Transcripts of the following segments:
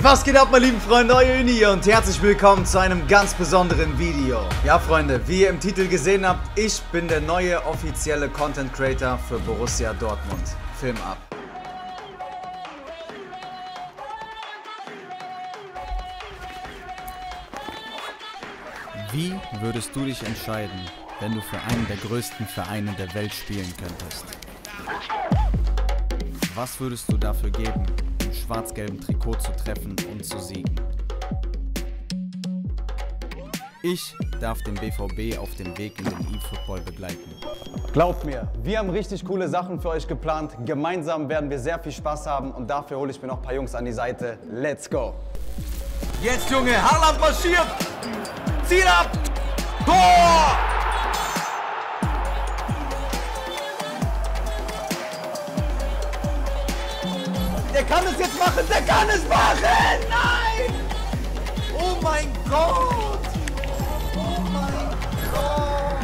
Was geht ab, meine lieben Freunde, euer Uni hier und herzlich willkommen zu einem ganz besonderen Video. Ja, Freunde, wie ihr im Titel gesehen habt, ich bin der neue offizielle Content Creator für Borussia Dortmund. Film ab. Wie würdest du dich entscheiden, wenn du für einen der größten Vereine der Welt spielen könntest? Was würdest du dafür geben, im schwarz-gelben Trikot zu treffen und zu siegen? Ich darf den BVB auf dem Weg in den E-Football begleiten. Glaubt mir, wir haben richtig coole Sachen für euch geplant. Gemeinsam werden wir sehr viel Spaß haben und dafür hole ich mir noch ein paar Jungs an die Seite. Let's go! Jetzt, Junge, Haaland marschiert! Ziel ab! Tor! Der kann es jetzt machen! Der kann es machen! Nein! Oh mein Gott! Oh mein Gott!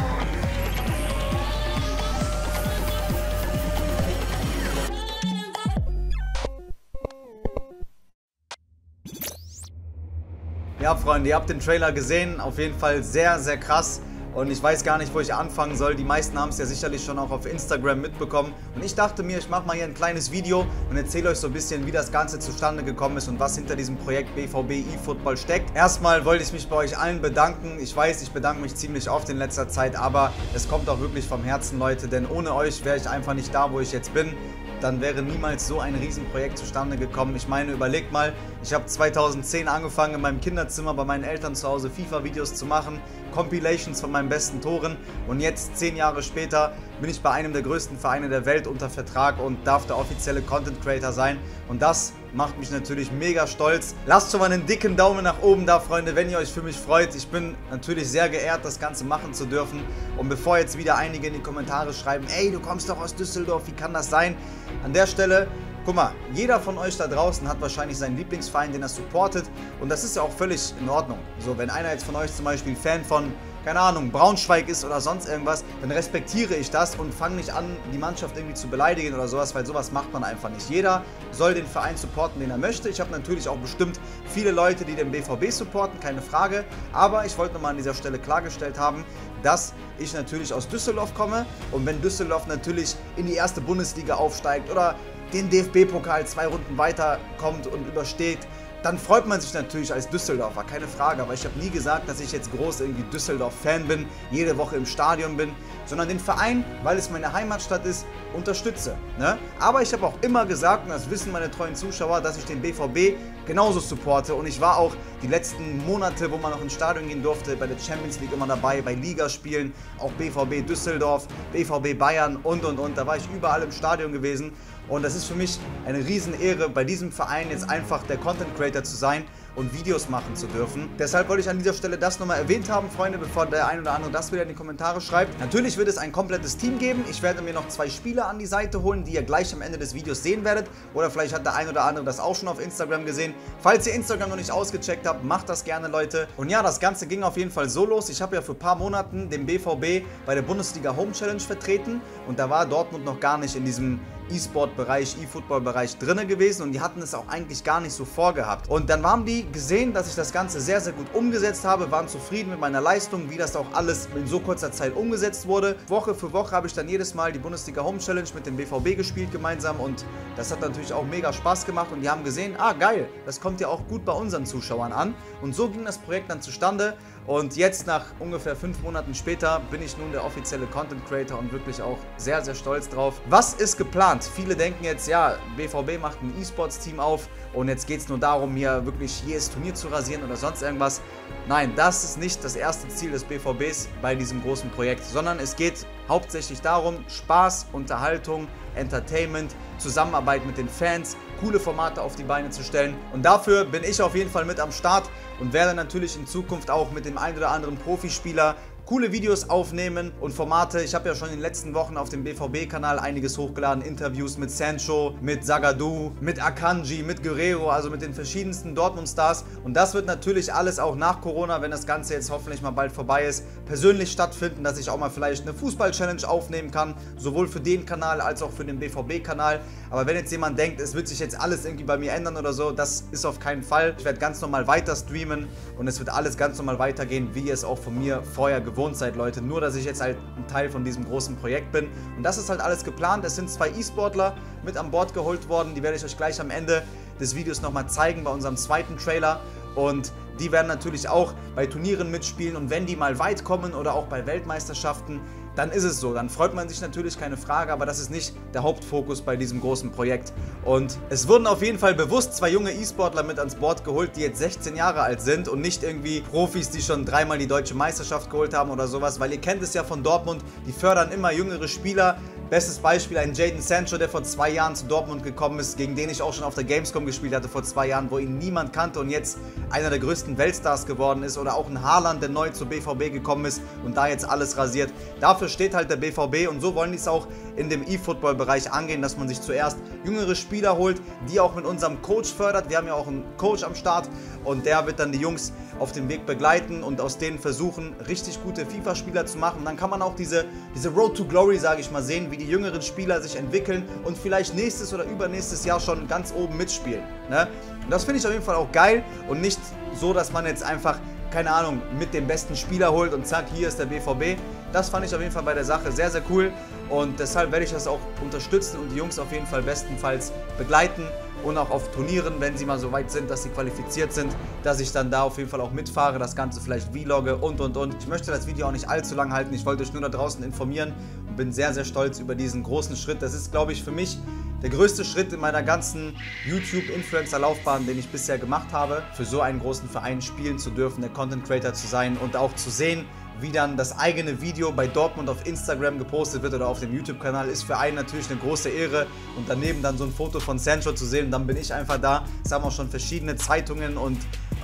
Ja, Freunde, ihr habt den Trailer gesehen. Auf jeden Fall sehr, sehr krass. Und ich weiß gar nicht, wo ich anfangen soll. Die meisten haben es ja sicherlich schon auch auf Instagram mitbekommen. Und ich dachte mir, ich mache mal hier ein kleines Video und erzähle euch so ein bisschen, wie das Ganze zustande gekommen ist und was hinter diesem Projekt BVB eFootball steckt. Erstmal wollte ich mich bei euch allen bedanken. Ich weiß, ich bedanke mich ziemlich oft in letzter Zeit, aber es kommt auch wirklich vom Herzen, Leute. Denn ohne euch wäre ich einfach nicht da, wo ich jetzt bin dann wäre niemals so ein Riesenprojekt zustande gekommen. Ich meine, überlegt mal, ich habe 2010 angefangen in meinem Kinderzimmer bei meinen Eltern zu Hause FIFA-Videos zu machen, Compilations von meinen besten Toren und jetzt, zehn Jahre später, bin ich bei einem der größten Vereine der Welt unter Vertrag und darf der offizielle Content Creator sein und das macht mich natürlich mega stolz. Lasst schon mal einen dicken Daumen nach oben da, Freunde, wenn ihr euch für mich freut. Ich bin natürlich sehr geehrt, das Ganze machen zu dürfen und bevor jetzt wieder einige in die Kommentare schreiben, ey, du kommst doch aus Düsseldorf, wie kann das sein? An der Stelle Guck mal, jeder von euch da draußen hat wahrscheinlich seinen Lieblingsverein, den er supportet. Und das ist ja auch völlig in Ordnung. So, wenn einer jetzt von euch zum Beispiel Fan von, keine Ahnung, Braunschweig ist oder sonst irgendwas, dann respektiere ich das und fange nicht an, die Mannschaft irgendwie zu beleidigen oder sowas, weil sowas macht man einfach nicht. Jeder soll den Verein supporten, den er möchte. Ich habe natürlich auch bestimmt viele Leute, die den BVB supporten, keine Frage. Aber ich wollte nochmal an dieser Stelle klargestellt haben, dass ich natürlich aus Düsseldorf komme und wenn Düsseldorf natürlich in die erste Bundesliga aufsteigt oder den DFB-Pokal zwei Runden weiterkommt und übersteht, dann freut man sich natürlich als Düsseldorfer, keine Frage. Aber ich habe nie gesagt, dass ich jetzt groß irgendwie Düsseldorf-Fan bin, jede Woche im Stadion bin, sondern den Verein, weil es meine Heimatstadt ist, unterstütze. Ne? Aber ich habe auch immer gesagt, und das wissen meine treuen Zuschauer, dass ich den BVB genauso supporte. Und ich war auch die letzten Monate, wo man noch ins Stadion gehen durfte, bei der Champions League immer dabei, bei Ligaspielen, auch BVB Düsseldorf, BVB Bayern und und und. Da war ich überall im Stadion gewesen. Und das ist für mich eine Riesenehre, bei diesem Verein jetzt einfach der Content Creator zu sein und Videos machen zu dürfen. Deshalb wollte ich an dieser Stelle das nochmal erwähnt haben, Freunde, bevor der ein oder andere das wieder in die Kommentare schreibt. Natürlich wird es ein komplettes Team geben. Ich werde mir noch zwei Spieler an die Seite holen, die ihr gleich am Ende des Videos sehen werdet. Oder vielleicht hat der ein oder andere das auch schon auf Instagram gesehen. Falls ihr Instagram noch nicht ausgecheckt habt, macht das gerne, Leute. Und ja, das Ganze ging auf jeden Fall so los. Ich habe ja für ein paar Monaten den BVB bei der Bundesliga Home Challenge vertreten. Und da war Dortmund noch gar nicht in diesem E-Sport-Bereich, E-Football-Bereich drin gewesen und die hatten es auch eigentlich gar nicht so vorgehabt. Und dann haben die gesehen, dass ich das Ganze sehr, sehr gut umgesetzt habe, waren zufrieden mit meiner Leistung, wie das auch alles in so kurzer Zeit umgesetzt wurde. Woche für Woche habe ich dann jedes Mal die Bundesliga Home Challenge mit dem BVB gespielt gemeinsam und das hat natürlich auch mega Spaß gemacht und die haben gesehen, ah geil, das kommt ja auch gut bei unseren Zuschauern an. Und so ging das Projekt dann zustande. Und jetzt nach ungefähr fünf Monaten später bin ich nun der offizielle Content Creator und wirklich auch sehr, sehr stolz drauf. Was ist geplant? Viele denken jetzt, ja, BVB macht ein E-Sports-Team auf und jetzt geht es nur darum, mir wirklich jedes Turnier zu rasieren oder sonst irgendwas. Nein, das ist nicht das erste Ziel des BVBs bei diesem großen Projekt, sondern es geht hauptsächlich darum, Spaß, Unterhaltung, Entertainment, Zusammenarbeit mit den Fans, coole Formate auf die Beine zu stellen. Und dafür bin ich auf jeden Fall mit am Start und werde natürlich in Zukunft auch mit dem einen oder anderen Profispieler coole Videos aufnehmen und Formate. Ich habe ja schon in den letzten Wochen auf dem BVB-Kanal einiges hochgeladen. Interviews mit Sancho, mit Zagadou, mit Akanji, mit Guerrero, also mit den verschiedensten Dortmund-Stars. Und das wird natürlich alles auch nach Corona, wenn das Ganze jetzt hoffentlich mal bald vorbei ist, persönlich stattfinden, dass ich auch mal vielleicht eine Fußball-Challenge aufnehmen kann, sowohl für den Kanal als auch für den BVB-Kanal. Aber wenn jetzt jemand denkt, es wird sich jetzt alles irgendwie bei mir ändern oder so, das ist auf keinen Fall. Ich werde ganz normal weiter streamen und es wird alles ganz normal weitergehen, wie es auch von mir vorher gewohnt seid, Leute. Nur, dass ich jetzt halt ein Teil von diesem großen Projekt bin. Und das ist halt alles geplant. Es sind zwei E-Sportler mit an Bord geholt worden. Die werde ich euch gleich am Ende des Videos nochmal zeigen bei unserem zweiten Trailer. Und die werden natürlich auch bei Turnieren mitspielen und wenn die mal weit kommen oder auch bei Weltmeisterschaften, dann ist es so. Dann freut man sich natürlich, keine Frage, aber das ist nicht der Hauptfokus bei diesem großen Projekt. Und es wurden auf jeden Fall bewusst zwei junge E-Sportler mit ans Board geholt, die jetzt 16 Jahre alt sind und nicht irgendwie Profis, die schon dreimal die deutsche Meisterschaft geholt haben oder sowas, weil ihr kennt es ja von Dortmund, die fördern immer jüngere Spieler, Bestes Beispiel ein Jaden Sancho, der vor zwei Jahren zu Dortmund gekommen ist, gegen den ich auch schon auf der Gamescom gespielt hatte vor zwei Jahren, wo ihn niemand kannte und jetzt einer der größten Weltstars geworden ist. Oder auch ein Haaland, der neu zur BVB gekommen ist und da jetzt alles rasiert. Dafür steht halt der BVB und so wollen die es auch in dem E-Football-Bereich angehen, dass man sich zuerst jüngere Spieler holt, die auch mit unserem Coach fördert. Wir haben ja auch einen Coach am Start und der wird dann die Jungs auf dem Weg begleiten und aus denen versuchen, richtig gute FIFA-Spieler zu machen. Dann kann man auch diese, diese Road to Glory, sage ich mal, sehen, wie die jüngeren Spieler sich entwickeln und vielleicht nächstes oder übernächstes Jahr schon ganz oben mitspielen. Ne? Und das finde ich auf jeden Fall auch geil und nicht so, dass man jetzt einfach, keine Ahnung, mit dem besten Spieler holt und zack, hier ist der BVB. Das fand ich auf jeden Fall bei der Sache sehr, sehr cool und deshalb werde ich das auch unterstützen und die Jungs auf jeden Fall bestenfalls begleiten und auch auf Turnieren, wenn sie mal so weit sind, dass sie qualifiziert sind, dass ich dann da auf jeden Fall auch mitfahre, das Ganze vielleicht vlogge und und und. Ich möchte das Video auch nicht allzu lang halten, ich wollte euch nur da draußen informieren und bin sehr, sehr stolz über diesen großen Schritt. Das ist, glaube ich, für mich der größte Schritt in meiner ganzen YouTube-Influencer-Laufbahn, den ich bisher gemacht habe, für so einen großen Verein spielen zu dürfen, der Content Creator zu sein und auch zu sehen, wie dann das eigene Video bei Dortmund auf Instagram gepostet wird oder auf dem YouTube-Kanal, ist für einen natürlich eine große Ehre. Und daneben dann so ein Foto von Sancho zu sehen, dann bin ich einfach da. Es haben auch schon verschiedene Zeitungen und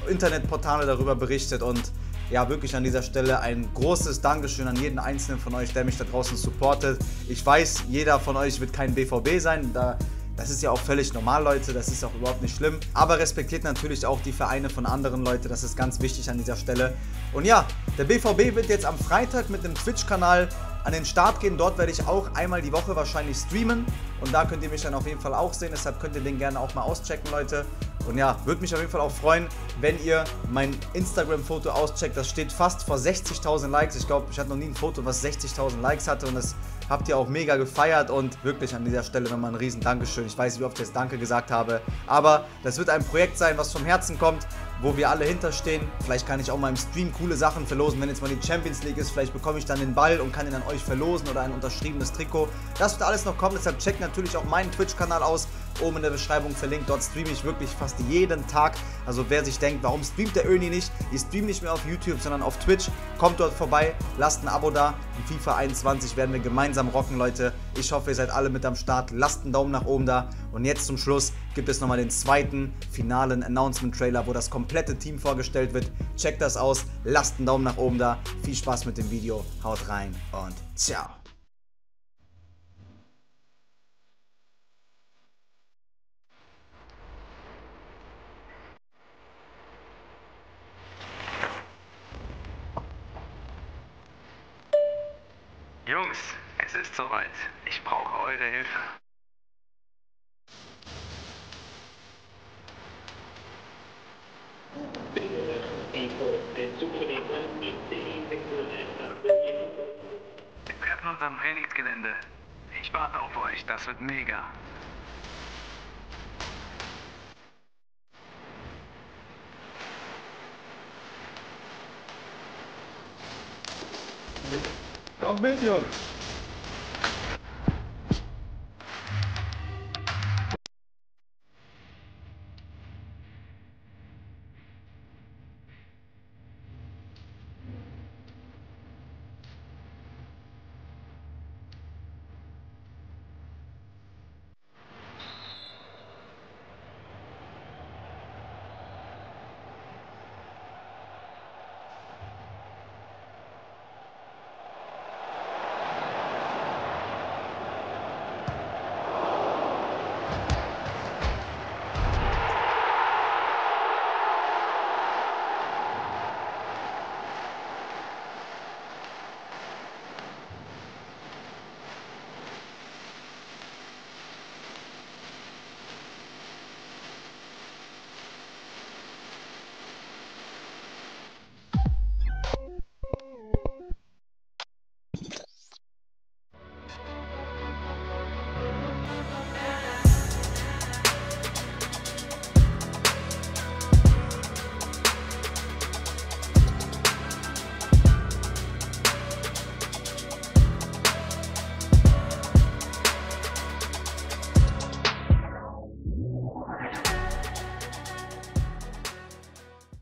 Internetportale darüber berichtet und ja, wirklich an dieser Stelle ein großes Dankeschön an jeden einzelnen von euch, der mich da draußen supportet. Ich weiß, jeder von euch wird kein BVB sein, da das ist ja auch völlig normal, Leute. Das ist auch überhaupt nicht schlimm. Aber respektiert natürlich auch die Vereine von anderen Leute. Das ist ganz wichtig an dieser Stelle. Und ja, der BVB wird jetzt am Freitag mit dem Twitch-Kanal an den Start gehen. Dort werde ich auch einmal die Woche wahrscheinlich streamen. Und da könnt ihr mich dann auf jeden Fall auch sehen. Deshalb könnt ihr den gerne auch mal auschecken, Leute. Und ja, würde mich auf jeden Fall auch freuen, wenn ihr mein Instagram-Foto auscheckt. Das steht fast vor 60.000 Likes. Ich glaube, ich hatte noch nie ein Foto, was 60.000 Likes hatte. Und das habt ihr auch mega gefeiert. Und wirklich an dieser Stelle nochmal ein riesen Dankeschön. Ich weiß nicht, wie oft ich jetzt Danke gesagt habe. Aber das wird ein Projekt sein, was vom Herzen kommt wo wir alle hinterstehen. Vielleicht kann ich auch mal im Stream coole Sachen verlosen. Wenn jetzt mal die Champions League ist, vielleicht bekomme ich dann den Ball und kann ihn an euch verlosen oder ein unterschriebenes Trikot. Das wird alles noch kommen, deshalb checkt natürlich auch meinen Twitch-Kanal aus. Oben in der Beschreibung verlinkt. Dort streame ich wirklich fast jeden Tag. Also wer sich denkt, warum streamt der Öni nicht? Ich streame nicht mehr auf YouTube, sondern auf Twitch. Kommt dort vorbei, lasst ein Abo da. In FIFA 21 werden wir gemeinsam rocken, Leute. Ich hoffe, ihr seid alle mit am Start. Lasst einen Daumen nach oben da. Und jetzt zum Schluss gibt es nochmal den zweiten finalen Announcement-Trailer, wo das komplette Team vorgestellt wird. Checkt das aus, lasst einen Daumen nach oben da. Viel Spaß mit dem Video, haut rein und ciao. Jungs, es ist soweit. Ich brauche eure Hilfe. Wir treffen uns am Trainingsgelände. Ich warte auf euch, das wird mega. Komm mit, Jungs.